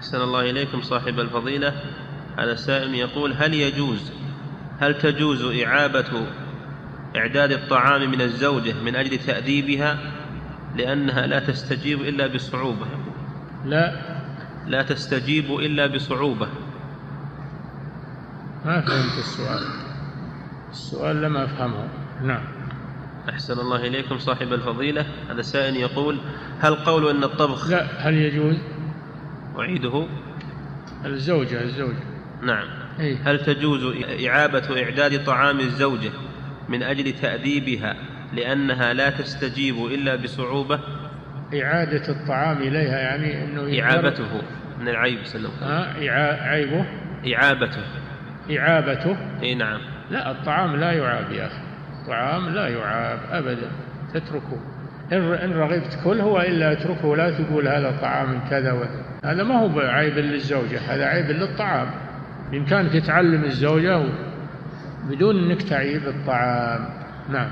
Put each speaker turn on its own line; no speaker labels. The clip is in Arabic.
أحسن الله إليكم صاحب الفضيلة. هذا السائل يقول هل يجوز هل تجوز إعابة إعداد الطعام من الزوجة من أجل تأديبها؟ لأنها لا تستجيب إلا بصعوبة.
لا.
لا تستجيب إلا بصعوبة.
ما فهمت السؤال. السؤال لم أفهمه. نعم.
أحسن الله إليكم صاحب الفضيلة. هذا سائل يقول هل قول أن الطبخ
لا هل يجوز؟
أعيده.
الزوجة الزوجة.
نعم.
أي
هل تجوز إعابة إعداد طعام الزوجة من أجل تأديبها لأنها لا تستجيب إلا بصعوبة؟
إعادة الطعام إليها يعني أنه
إعابته. من العيب سلم
ها؟ إعا- عيبه؟
إعابته.
إعابته؟
أي نعم.
لا الطعام لا يعاب يا أخي. الطعام لا يعاب أبدا. تتركه. إن رغبت كل هو إلا اتركه لا تقول هذا طعام كذا هذا ما هو عيب للزوجة هذا عيب للطعام. بإمكانك تعلم الزوجة بدون أنك تعيب الطعام. نعم.